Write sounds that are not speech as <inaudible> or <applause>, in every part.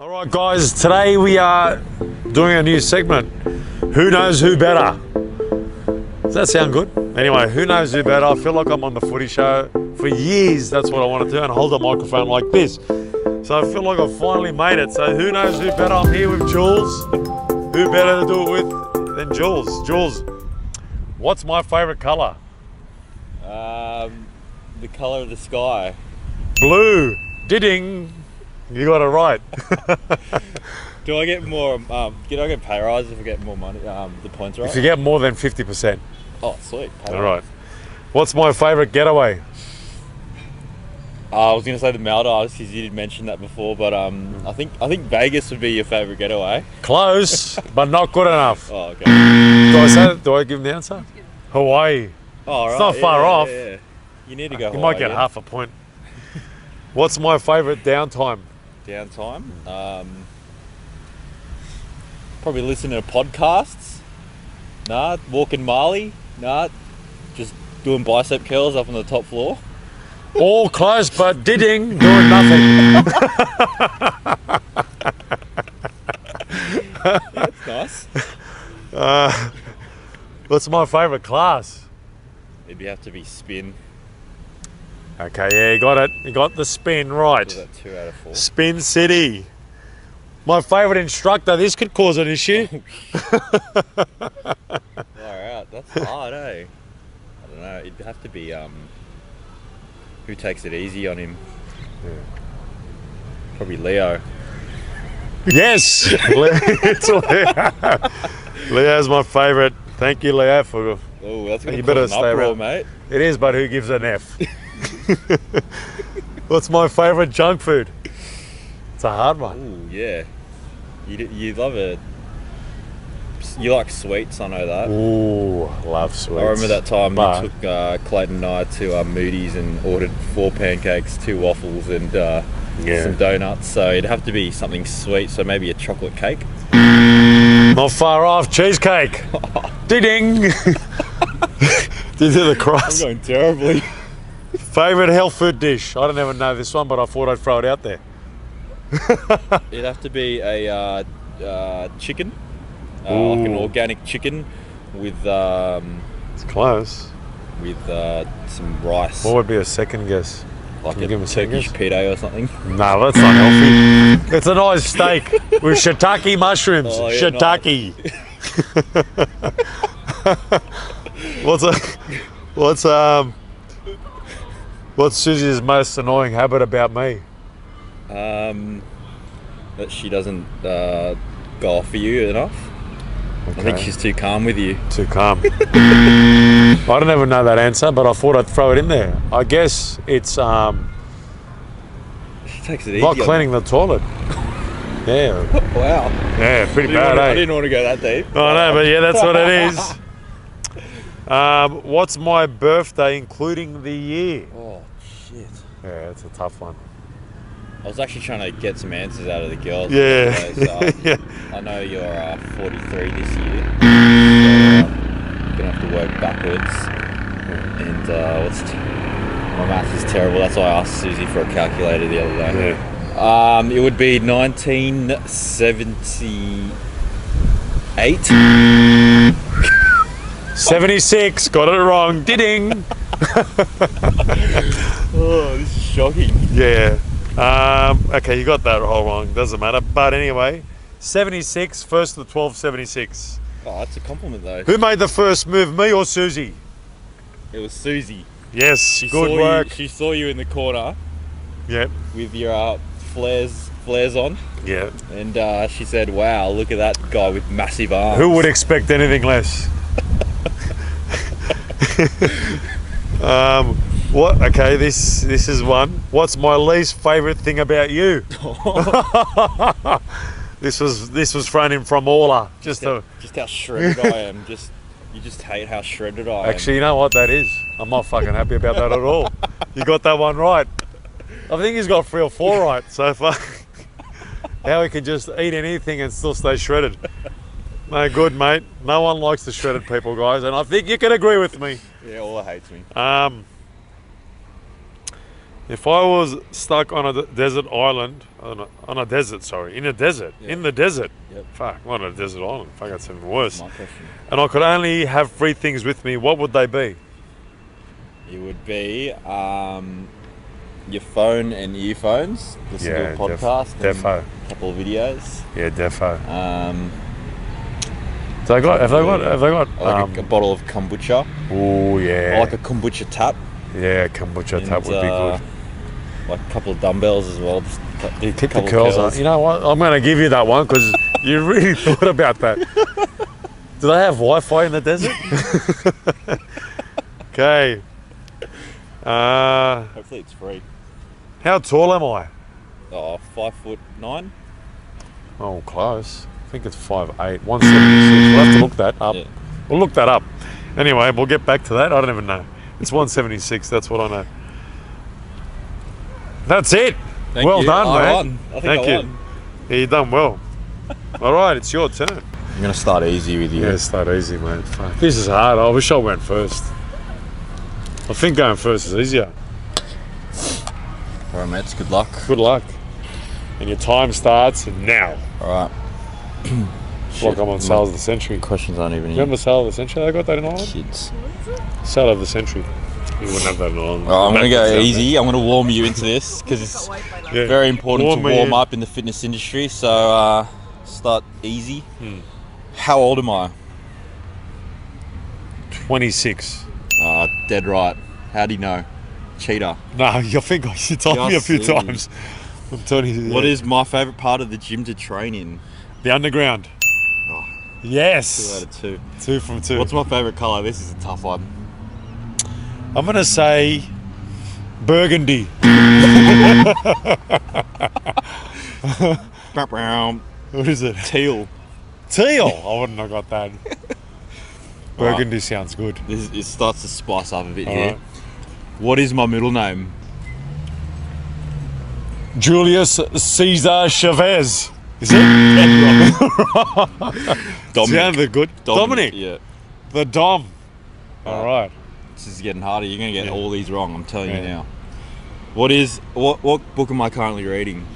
All right, guys, today we are doing a new segment. Who knows who better? Does that sound good? Anyway, who knows who better? I feel like I'm on the footy show. For years, that's what I want to do and hold a microphone like this. So I feel like I've finally made it. So who knows who better? I'm here with Jules. Who better to do it with than Jules? Jules, what's my favourite colour? Um, the color of the sky. Blue. Didding. You got it right. <laughs> Do I get more? Um, do I get pay rise if I get more money? Um, the points right. if you get more than 50%. oh, sweet. Pay All rise. What's my favourite getaway? Uh, I was gonna say the Maldives because you did mention that before, but um, I think I think Vegas would be your favorite getaway. Close, <laughs> but not good enough. Oh, okay. Do I say? Do I give him the answer? Hawaii. Oh, It's not yeah, far yeah, off. yeah, yeah. You need to go. You might get Hawaii, half a point. <laughs> What's my favourite downtime? Downtime. Um, probably listening to podcasts. Nah, walking Marley. Nah, just doing bicep curls up on the top floor. All close, but didding, doing nothing. <laughs> <laughs> That's nice. Uh, what's my favourite class? Maybe have to be spin. Okay, yeah, you got it. You got the spin right. Two out of four? Spin City. My favourite instructor. This could cause an issue. <laughs> All right. That's hard, eh? I don't know. It'd have to be um. Who takes it easy on him? Probably Leo. Yes, <laughs> it's Leo. Leo's my favourite. Thank you, Leo, for Oh, that's You cause better an uproar, mate. It is, but who gives an F? <laughs> <laughs> What's my favourite junk food? It's a hard one. Ooh, yeah. You you love it. You like sweets, I know that. Ooh, love sweets. I remember that time But- you took uh, Clayton and I to uh, Moody's and ordered four pancakes, two waffles, and uh, Yeah. some donuts. So it'd have to be something sweet. So maybe a chocolate cake. Not far off. Cheesecake. <laughs> Ding. ding. <laughs> Did you the I'm cross? going terribly. Favourite health food dish? I don't even know this one, but I thought I'd throw it out there. <laughs> It'd have to be a uh, uh, chicken, uh, like an organic chicken with um, It's close. with uh, some rice, What would be a second guess? like can a give a Turkish pita or something. No, that's not healthy. It's a nice steak <laughs> with shiitake mushrooms. Oh, yeah, shiitake. <laughs> what's a, what's um what's Susie's most annoying habit about me? Um, that she doesn't uh, go off for you enough. I think she's too calm with you. Too calm. <laughs> I don't even know that answer, but I thought I'd throw it in there. I guess it's um, She takes it easy. not cleaning the toilet. <laughs> Yeah. Wow. yeah, pretty bad, to, I eh? didn't want to go that deep. I know, but yeah, that's what it is. <laughs> Um, what's my birthday, including the year? Oh shit. Yeah, it's a tough one. I was actually trying to get some answers out of the girls. Yeah, So, yeah. <laughs> I know you're uh, 43 this year. So, um, gonna have to work backwards. And uh, what's t- my math is terrible. That's why I asked Susie for a calculator the other day. yeah. Um, it would be 1978. 76, got it wrong. Ding. <laughs> Oh, this is shocking. Yeah. Um, okay, you got that all wrong. Doesn't matter. But anyway, 76, first of the 12, 76. Oh, that's a compliment though. Who made the first move, me or Susie? It was Susie. Yes, She good saw work. You, she saw you in the corner Yep, with your uh, flares flares on, yeah. and uh, she said, "Wow, look at that guy with massive arms." Who would expect anything less? <laughs> <laughs> um, what? Okay, this this is one. What's my least favourite thing about you? <laughs> <laughs> this was this was thrown in from Orla. Just to just how shredded I am. Just you just hate how shredded I am. actually, you know what that is? I'm not fucking happy about that at all. You got that one right. I think he's got three or four right so far. How he can just eat anything and still stay shredded. No good, mate. No one likes the shredded people, guys, and I think you can agree with me. yeah, all hates me. Um, If I was stuck on a desert island, on a, on a desert, sorry, in a desert, Yeah. in the desert, Yep. fuck, not a desert island, fuck, that's even worse. Question. And I could only have three things with me, what would they be? It would be um, your phone and earphones. Listen to a def- podcast. and defo. A couple of videos. Yeah, defo. Um, they got, have they got, have they got, like um, a, a bottle of kombucha. oh yeah, I like a kombucha tap. yeah, kombucha tap would be uh, good. Like a couple of dumbbells as well. Just tip the curls on. You know what? I'm going to give you that one because you really <laughs> thought about that. <laughs> Do they have Wi-Fi in the desert? <laughs> okay. Uh, Hopefully it's free. how tall am I? Oh, five foot nine. Oh, close. I think it's five eight, one seventy six. We'll have to look that up. Yeah. We'll look that up. Anyway, we'll get back to that. I don't even know. It's 176. That's what I know. That's it. Thank well you. done, I mate. won. I think Thank I you. won. Yeah, you done well. <laughs> All right, it's your turn. I'm gonna start easy with you. Yeah, start easy, mate. Fuck. This is hard. I wish I went first. I think going first is easier. All right, mates. Good luck. Good luck. And your time starts now. All right. <clears throat> Like I'm on Sales of the Century. Questions aren't even Remember Sale of the Century? I got that in Ireland? kids. Sale of the Century. You wouldn't have that in Ireland. All right, I'm gonna go That's out easy. I'm gonna warm you into this because it's. Yeah. very important Warm to warm in. up in the fitness industry. So uh, start easy. Hmm. How old am I? 26. Uh, dead right. How do you know? Cheater. No, you <laughs> think you told me a few see. times. I'm telling you. What is my favourite part of the gym to train in? The underground? Oh. Two Yes. out of two. Two from two. What's my favourite colour? This is a tough one. I'm gonna say burgundy. <laughs> Brown. What is it? Teal. Teal. I wouldn't have got that. <laughs> Burgundy sounds good. This it starts to spice up a bit All here. right. What is my middle name? Julius Caesar Chavez. Is it? <laughs> Dominic. the good. Dominic. Yeah. The Dom. All right. This is getting harder. You're gonna get Yeah. all these wrong. I'm telling you Yeah. now. What is what? What book am I currently reading?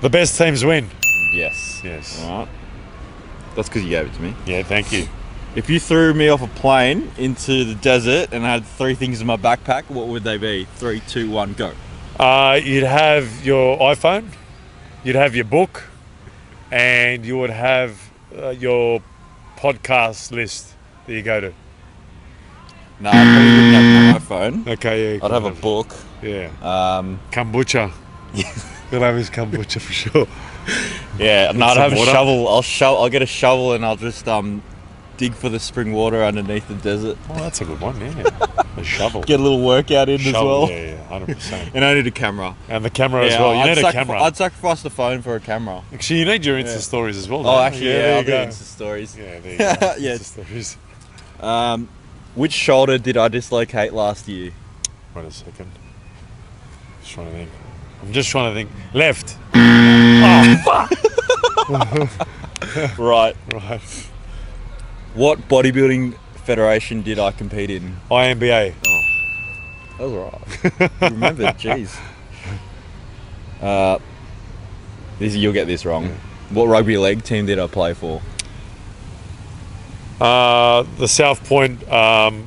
The best teams win. Yes. Yes. All right. That's because you gave it to me. Yeah, thank you. If you threw me off a plane into the desert and I had three things in my backpack, what would they be? Three, two, one, go. Uh, you'd have your iPhone, you'd have your book, and you would have uh, your podcast list that you go to. No, I probably wouldn't have my phone. Okay, yeah. I'd have a book. Yeah. Um, Kombucha. <laughs> You'll have his kombucha for sure. yeah, no, I'd have a shovel. I'll shovel. I'll get a shovel and I'll just um, dig for the spring water underneath the desert. Oh, that's a good one, yeah. <laughs> A shovel. Get a little workout in shovel, as well. Yeah, yeah, 100%. <laughs> And I need a camera. And the camera as well. You I'd need a camera. I'd sacrifice the phone for a camera. Actually, you need your Insta Yeah. stories as well. Oh, actually, yeah, there I'll you do go. Insta stories. Yeah, there you go. <laughs> Yeah. Insta stories. Um, which shoulder did I dislocate last year? Wait a second. Just trying to think. I'm just trying to think. Left. oh <laughs> fuck. Right. Right. What bodybuilding federation did I compete in? INBA. Oh, That was alright. Remember, <laughs> jeez. Uh, this you'll get this wrong. What rugby league team did I play for? Uh, the South Point um,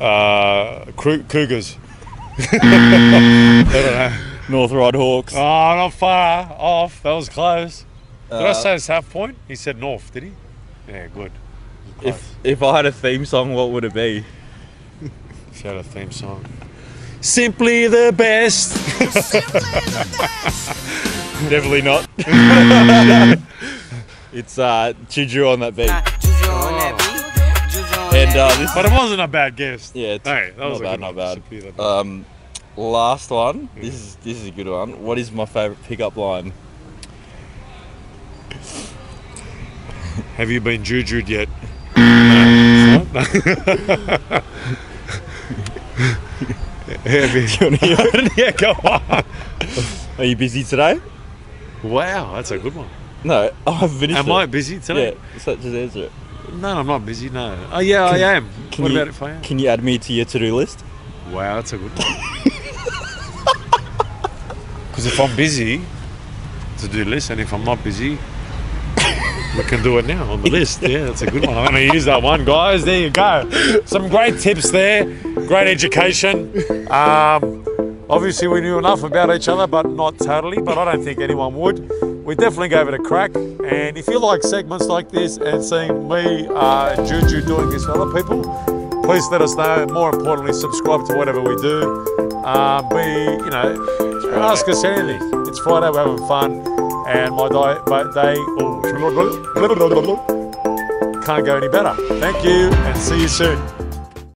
uh, Cougars. <laughs> I don't know. North Ryde Hawks. Oh, not far off. That was close. Did I Uh, say South Point? He said North, did he? Yeah, good. Close. if if I had a theme song, what would it be? If you had a theme song. Simply the best. <laughs> Definitely not. <laughs> it's uh, Juju on that beat. Juju on that beat. Juju on And uh, this But it wasn't a bad guess. Yeah, it's Hey, that was not a bad, not bad. Simply. Um, last one. This is this is a good one. What is my favorite pickup line? Have you been jujued yet? Yeah, go on. Are you busy today? Wow, that's a good one. No, I've finished Am it. I busy today? Yeah, so just answer it. No, I'm not busy. No. Oh yeah, I am. can what you- about if I am? Can you add me to your to-do list? Wow, that's a good one. <laughs> <laughs> Because if I'm busy to do list, and if I'm not busy, we can do it now on the list. Yeah, that's a good one. I'm going to use that one, guys. There you go. Some great tips there. Great education. Um, obviously, we knew enough about each other, but not totally. But I don't think anyone would. We definitely gave it a crack. And if you like segments like this and seeing me uh, Juju doing this for other people, please let us know. More importantly, subscribe to whatever we do. Uh, be, you know, ask us anything. It's Friday, we're having fun. And my day, my they oh, can't go any better. Thank you and see you soon.